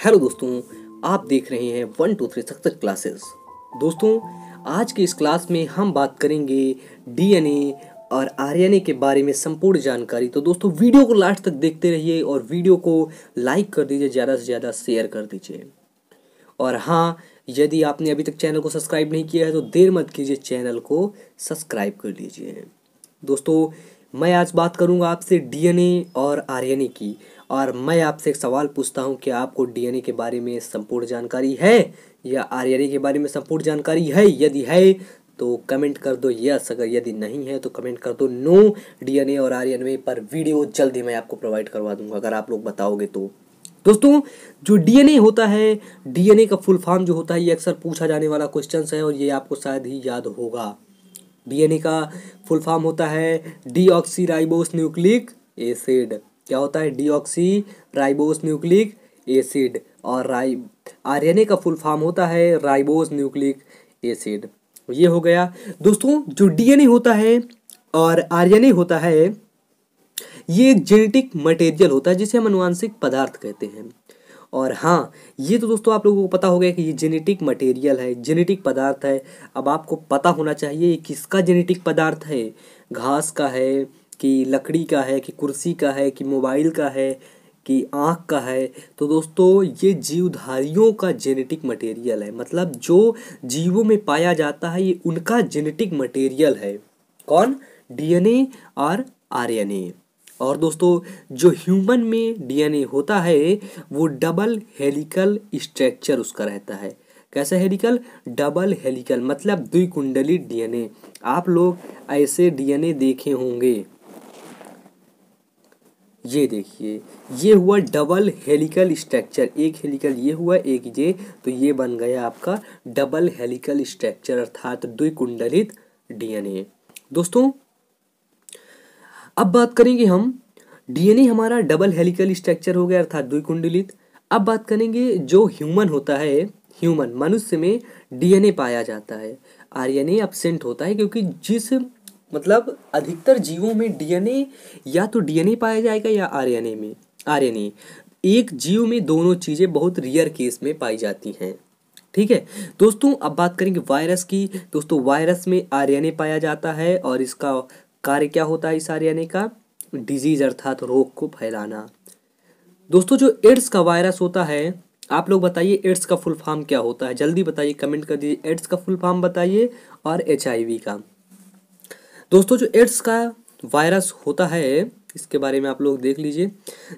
Hello दोस्तों, आप देख रहे हैं one, two, three success classes. दोस्तों, आज के इस क्लास में हम बात करेंगे डीएनए और आरएनए के बारे में संपूर्ण जानकारी। तो दोस्तों, वीडियो को लास्ट तक देखते रहिए और वीडियो को लाइक कर दीजिए, ज़्यादा से ज़्यादा शेयर कर दीजिए। और हाँ यदि आपने अभी तक चैनल को सब्सक्राइब नहीं किया है तो देर मत कीजिए, चैनल को सब्सक्राइब कर लीजिए। दोस्तों मैं आज बात करूँगा आपसे डीएनए और आरएनए की। और मैं आपसे एक सवाल पूछता हूँ कि आपको डीएनए के बारे में संपूर्ण जानकारी है या आरएनए के बारे में संपूर्ण जानकारी है? यदि है तो कमेंट कर दो यस अगर यदि नहीं है तो कमेंट कर दो नो डीएनए और आरएनए पर वीडियो जल्दी मैं आपको प्रोवाइड करवा दूँगा, अगर आप लोग बताओगे तो। दोस्तों, जो डीएनए होता है डीएनए का फुल फॉर्म जो होता है, ये अक्सर पूछा जाने वाला क्वेश्चन है और ये आपको शायद ही याद होगा। डीएनए का फुल फॉर्म होता है डीऑक्सी राइबोस न्यूक्लिक एसिड। क्या होता है? डीऑक्सी राइबोस न्यूक्लिक एसिड और राइ आरएनए का फुल फॉर्म होता है राइबोस न्यूक्लिक एसिड। ये हो गया। दोस्तों, जो डीएनए होता है और आरएनए होता है, ये एक जेनेटिक मटेरियल होता है जिसे हम अनुवांशिक पदार्थ कहते हैं। और हाँ ये तो दोस्तों आप लोगों को पता हो गया कि ये जेनेटिक मटेरियल है जेनेटिक पदार्थ है। अब आपको पता होना चाहिए ये किसका जेनेटिक पदार्थ है? घास का है कि लकड़ी का है, कि कुर्सी का है, कि मोबाइल का है, कि आँख का है? तो दोस्तों, ये जीवधारियों का जेनेटिक मटेरियल है। मतलब जो जीवों में पाया जाता है, ये उनका जेनेटिक मटेरियल है। कौन? डीएनए और आरएनए और दोस्तों, जो ह्यूमन में डीएनए होता है, वो डबल हेलिकल स्ट्रक्चर उसका रहता है। कैसा हेलिकल डबल हेलिकल मतलब द्विकुंडली डीएनए आप लोग ऐसे डीएनए देखे होंगे। ये देखिए, ये हुआ डबल हेलिकल स्ट्रक्चर एक हेलिकल ये हुआ, एक ये तो ये बन गया आपका डबल हेलिकल स्ट्रक्चर अर्थात द्विकुंडलित डीएनए दोस्तों अब बात करेंगे हम। डीएनए हमारा डबल हेलिकल स्ट्रक्चर हो गया, अर्थात द्विकुंडलित। अब बात करेंगे जो ह्यूमन होता है ह्यूमन मनुष्य में डीएनए पाया जाता है। आरएनए एबसेंट होता है क्योंकि जिस मतलब अधिकतर जीवों में डीएनए या तो डीएनए पाया जाएगा या आरएनए में आरएनए एक जीव में दोनों चीज़ें बहुत रियर केस में पाई जाती हैं। ठीक है? दोस्तों, अब बात करेंगे वायरस की। दोस्तों वायरस में आरएनए पाया जाता है और इसका कार्य क्या होता है इस आर्यने का? डिज़ीज़ अर्थात रोग को फैलाना। दोस्तों, जो एड्स का वायरस होता है, आप लोग बताइए एड्स का फुल फॉर्म क्या होता है? जल्दी बताइए, कमेंट कर दीजिए एड्स का फुल फॉर्म बताइए और एच का। दोस्तों, जो एड्स का वायरस होता है, इसके बारे में आप लोग देख लीजिए।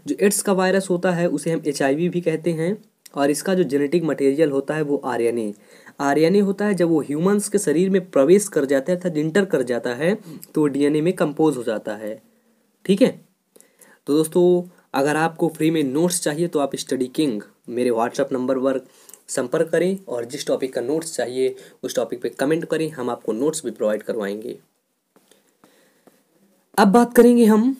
जो एड्स का वायरस होता है, उसे हम एचआईवी भी कहते हैं और इसका जो जेनेटिक मटेरियल होता है वो आर्यने आरएनए होता है, जब वो ह्यूमंस के शरीर में प्रवेश कर जाता है अर्थात इंटर कर जाता है तो वो डीएनए में कंपोज हो जाता है। ठीक है? तो दोस्तों, अगर आपको फ्री में नोट्स चाहिए तो आप स्टडी किंग मेरे व्हाट्सअप नंबर पर संपर्क करें और जिस टॉपिक का नोट्स चाहिए, उस टॉपिक पे कमेंट करें, हम आपको नोट्स भी प्रोवाइड करवाएँगे। अब बात करेंगे हम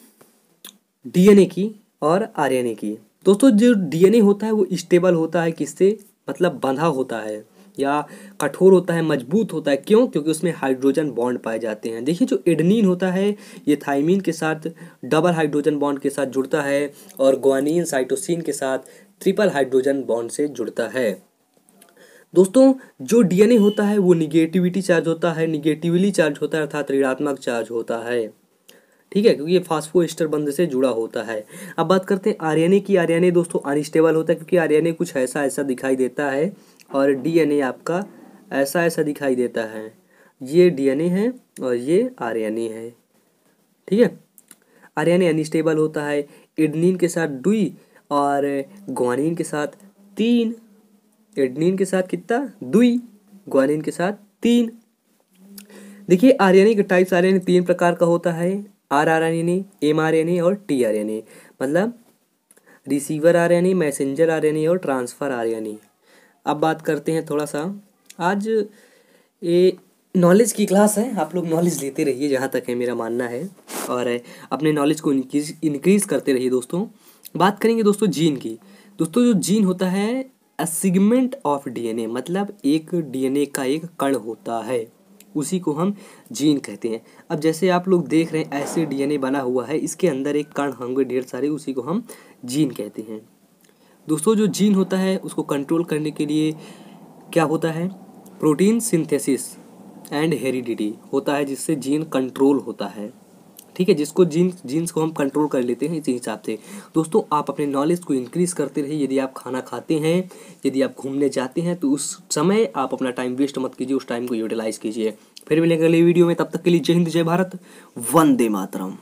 डीएनए की और आरएनए की। दोस्तों, जो डीएनए होता है, वो स्टेबल होता है किससे? मतलब बंधा होता है। या कठोर होता है, मज़बूत होता है, क्यों? क्योंकि उसमें हाइड्रोजन बॉन्ड पाए जाते हैं। देखिए, जो एडनिन होता है, ये थाइमिन के साथ डबल हाइड्रोजन बॉन्ड के साथ जुड़ता है और ग्वानिन साइटोसिन के साथ ट्रिपल हाइड्रोजन बॉन्ड से जुड़ता है। दोस्तों, जो डीएनए होता है, वो निगेटिविटी चार्ज होता है निगेटिवली चार्ज होता है, अर्थात ऋणात्मक चार्ज होता है। ठीक है? क्योंकि ये फास्फोस्टर बंध से जुड़ा होता है। अब बात करते हैं आर्यने की। आर्यने दोस्तों अनस्टेबल होता है, क्योंकि आर्यने कुछ ऐसा ऐसा दिखाई देता है। और डीएनए आपका ऐसा ऐसा दिखाई देता है। ये डीएनए है और ये आर्यने है। ठीक है? आर्यने अनस्टेबल होता है एडनिन के साथ दुई और ग्वानिन के साथ तीन। एडनिन के साथ कितना? दुई। ग्वानिन के साथ तीन। देखिए आर्यने के टाइप्स आर्यने तीन प्रकार का होता है। R R N A M R N A और टी आर एन ए मतलब receiver R N messenger R N और ट्रांसफ़र आर एन अब बात करते हैं थोड़ा सा। आज ये नॉलेज की क्लास है, आप लोग नॉलेज लेते रहिए जहाँ तक है मेरा मानना है। और अपने नॉलेज को इनक्रीज इनक्रीज करते रहिए दोस्तों। बात करेंगे दोस्तों जीन की। दोस्तों जो जीन होता है अ सिगमेंट ऑफ़ डीएनए मतलब एक डीएनए का एक कण होता है। उसी को हम जीन कहते हैं। अब जैसे आप लोग देख रहे हैं, ऐसे डीएनए बना हुआ है, इसके अंदर एक कण होंगे ढेर सारे, उसी को हम जीन कहते हैं। दोस्तों, जो जीन होता है, उसको कंट्रोल करने के लिए क्या होता है? प्रोटीन सिंथेसिस एंड हेरिडिटी होता है, जिससे जीन कंट्रोल होता है। ठीक है, जिसको जीन जीन्स को हम कंट्रोल कर लेते हैं, इसी हिसाब से। दोस्तों, आप अपने नॉलेज को इंक्रीज करते रहिए। यदि आप खाना खाते हैं, यदि आप घूमने जाते हैं तो उस समय आप अपना टाइम वेस्ट मत कीजिए, उस टाइम को यूटिलाइज कीजिए। फिर मिलेंगे अगले वीडियो में, तब तक के लिए जय हिंद, जय भारत, वंदे मातरम।